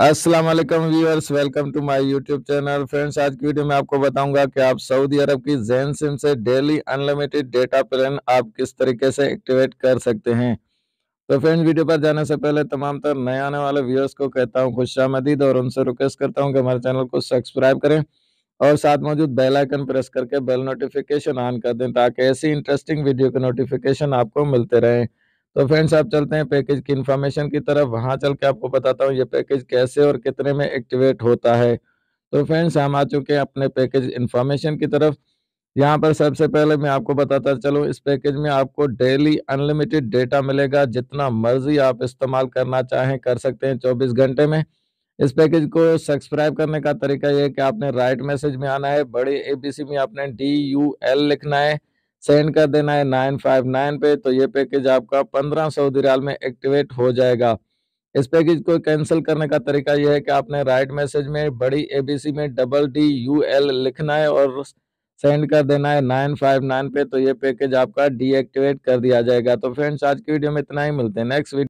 अस्सलाम वालेकुम viewers, welcome to my YouTube channel. Friends, आज की वीडियो में आपको बताऊँगा कि आप सऊदी अरब की जैन सिम से डेली अनलिमिटेड डेटा प्लान आप किस तरीके से एक्टिवेट कर सकते हैं। तो फ्रेंड्स, वीडियो पर जाने से पहले तमाम तर नए आने वाले व्यूअर्स को कहता हूँ खुश आमदीद और उनसे रिक्वेस्ट करता हूँ कि हमारे चैनल को सब्सक्राइब करें और साथ मौजूद बेल आइकन प्रेस करके बेल नोटिफिकेशन ऑन कर दें ताकि ऐसी इंटरेस्टिंग वीडियो के नोटिफिकेशन आपको मिलते रहें। तो फ्रेंड्स आप चलते हैं पैकेज की इन्फॉर्मेशन की तरफ़। वहाँ चल के आपको बताता हूँ ये पैकेज कैसे और कितने में एक्टिवेट होता है। तो फ्रेंड्स हम आ चुके हैं अपने पैकेज इन्फॉर्मेशन की तरफ़। यहाँ पर सबसे पहले मैं आपको बताता चलूँ, इस पैकेज में आपको डेली अनलिमिटेड डेटा मिलेगा। जितना मर्ज़ी आप इस्तेमाल करना चाहें कर सकते हैं चौबीस घंटे में। इस पैकेज को सब्सक्राइब करने का तरीका यह है कि आपने राइट मैसेज में आना है, बड़ी एबीसी में आपने डी यू एल लिखना है। सेंड कर देना है नाइन फाइव नाइन पे तो ये पैकेज आपका पंद्रह सौ दिराल में एक्टिवेट हो जाएगा। इस पैकेज को कैंसिल करने का तरीका यह है कि आपने राइट मैसेज में बड़ी एबीसी में डबल डी यू एल लिखना है और सेंड कर देना है नाइन फाइव नाइन पे तो ये पैकेज आपका डीएक्टिवेट कर दिया जाएगा। तो फ्रेंड्स, आज की वीडियो में इतना ही, मिलते हैं नेक्स्ट वीडियो।